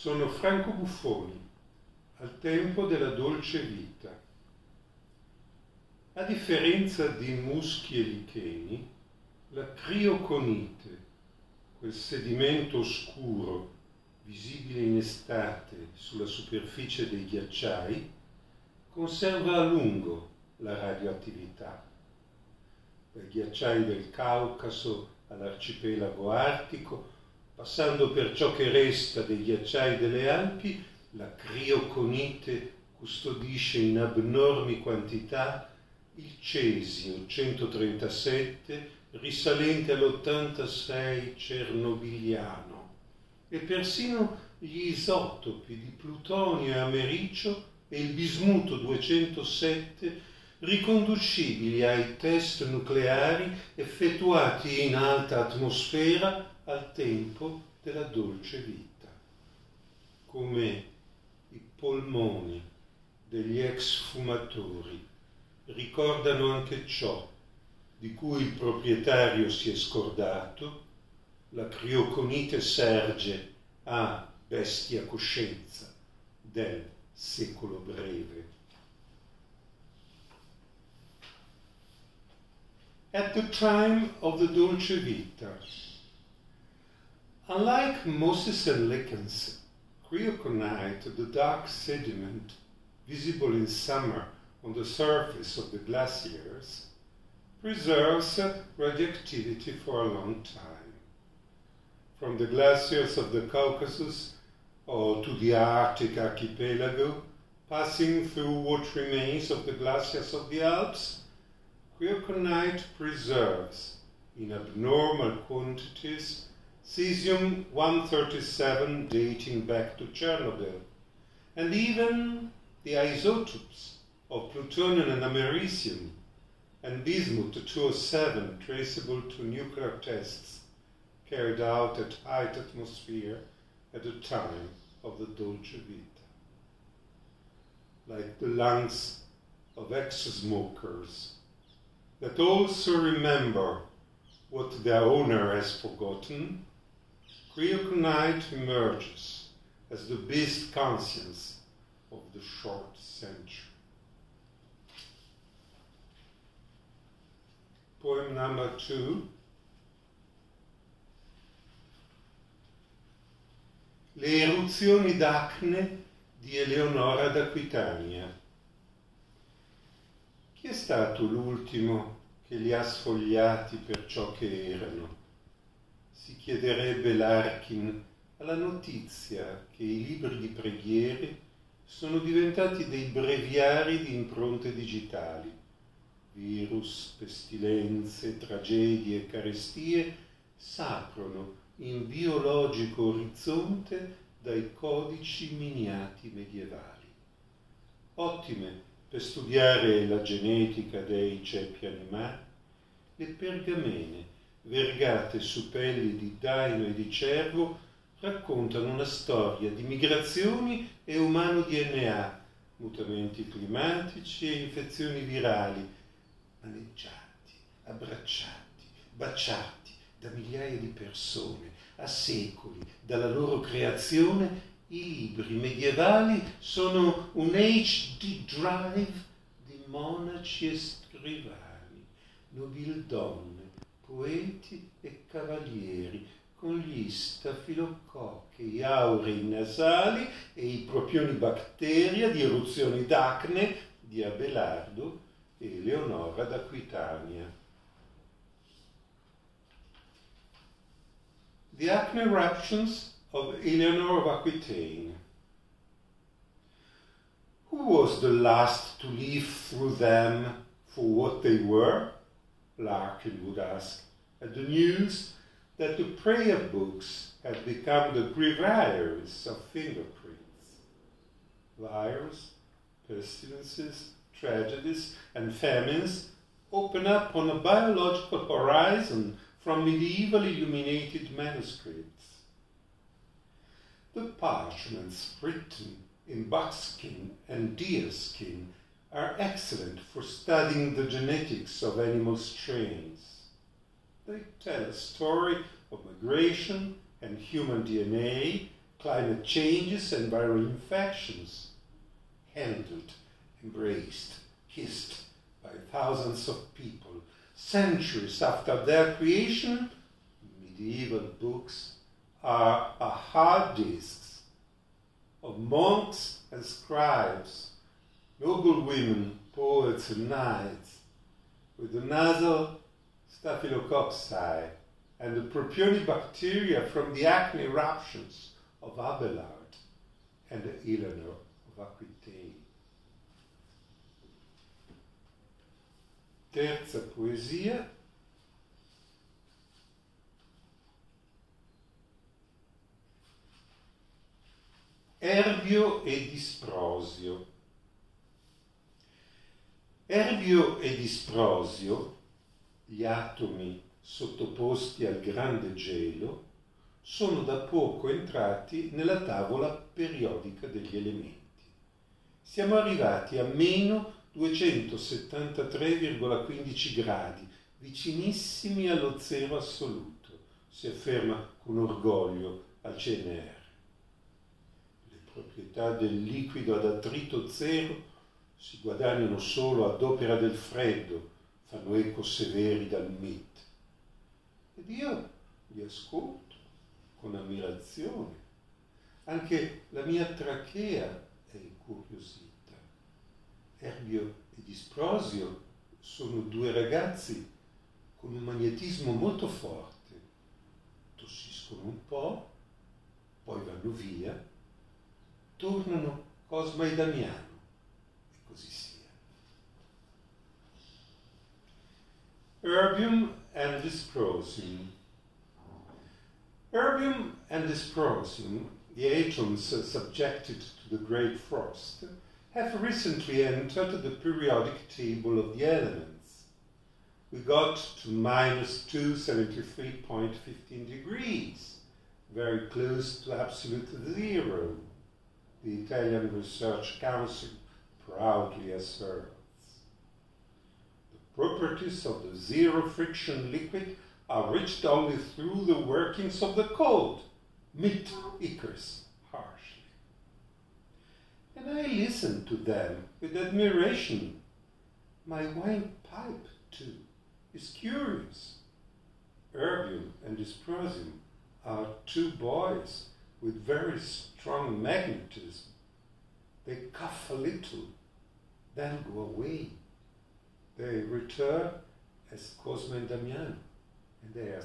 sono Franco Buffoni, al tempo della dolce vita. A differenza di muschi e licheni, la crioconite, quel sedimento scuro visibile in estate sulla superficie dei ghiacciai, conserva a lungo la radioattività. Dai ghiacciai del Caucaso all'arcipelago artico, passando per ciò che resta dei ghiacciai delle Alpi, la crioconite custodisce in abnormi quantità il cesio 137 risalente all'86 cernobiliano e persino gli isotopi di plutonio e americio e il bismuto 207 riconducibili ai test nucleari effettuati in alta atmosfera al tempo della dolce vita, come i polmoni degli ex fumatori ricordano anche ciò di cui il proprietario si è scordato, la crioconite serge a bestia coscienza del secolo breve. At the time of the Dolce Vita, unlike mosses and lichens, crioconite, the dark sediment visible in summer on the surface of the glaciers, preserves radioactivity for a long time. From the glaciers of the Caucasus or to the Arctic archipelago, passing through what remains of the glaciers of the Alps, cryoconite preserves in abnormal quantities cesium-137 dating back to Chernobyl, and even the isotopes of plutonium and americium and bismuth 207 traceable to nuclear tests carried out at high atmosphere at the time of the Dolce Vita. Like the lungs of ex-smokers that also remember what their owner has forgotten, cryoconite emerges as the best conscience of the short century. Poem number two. Le eruzioni d'acne di Eleonora d'Aquitania. Chi è stato l'ultimo che li ha sfogliati per ciò che erano? Si chiederebbe Larkin alla notizia che i libri di preghiere sono diventati dei breviari di impronte digitali virus, pestilenze, tragedie, carestie, s'aprono in biologico orizzonte dai codici miniati medievali. Ottime per studiare la genetica dei ceppi animali, le pergamene vergate su pelli di daino e di cervo raccontano una storia di migrazioni e umano DNA, mutamenti climatici e infezioni virali, maneggiati, abbracciati, baciati da migliaia di persone, a secoli dalla loro creazione, i libri medievali sono un HD drive di monaci e scrivani, nobildonne, poeti e cavalieri, con gli stafilococchi, aurei nasali e i propioni batteria di eruzioni d'acne di Abelardo Eleonora d'Aquitania. The acne eruptions of Eleanor of Aquitaine. Who was the last to live through them for what they were? Larkin would ask, at the news that the prayer books had become the breviaries of fingerprints. Virus, pestilences, tragedies, and famines open up on a biological horizon from medieval illuminated manuscripts. The parchments written in buckskin and deerskin are excellent for studying the genetics of animal strains. They tell a story of migration and human DNA climate changes and viral infections, handled, embraced, kissed by thousands of people. Centuries after their creation, medieval books are hard disks of monks and scribes, noble women, poets and knights, with the nasal staphylococci and the propionibacteria from the acne eruptions of Abelard and the Eleanor of Aquitaine. Terza poesia. Erbio e Disprosio. Erbio e Disprosio, gli atomi sottoposti al grande gelo, sono da poco entrati nella tavola periodica degli elementi. Siamo arrivati a meno 273,15 gradi, vicinissimi allo zero assoluto, si afferma con orgoglio al CNR. Le proprietà del liquido ad attrito zero si guadagnano solo ad opera del freddo, fanno eco severi dal MIT. Ed io li ascolto con ammirazione. Anche la mia trachea è incuriosita. Erbio e Disprosio sono due ragazzi con un magnetismo molto forte. Tossiscono un po', poi vanno via, tornano Cosma e Damiano Erbium and Dysprosium. Erbium and Dysprosium, the atoms subjected to the Great Frost, have recently entered the periodic table of the elements. We got to minus 273.15 degrees, very close to absolute zero, the Italian Research Council proudly asserts. Properties of the zero friction liquid are reached only through the workings of the cold, mit Icarus harshly. And I listen to them with admiration. My wine pipe, too, is curious. Erbium and Dysprosium are two boys with very strong magnetism. They cough a little, then go away. They return as Cosmo and Damiano, and they are.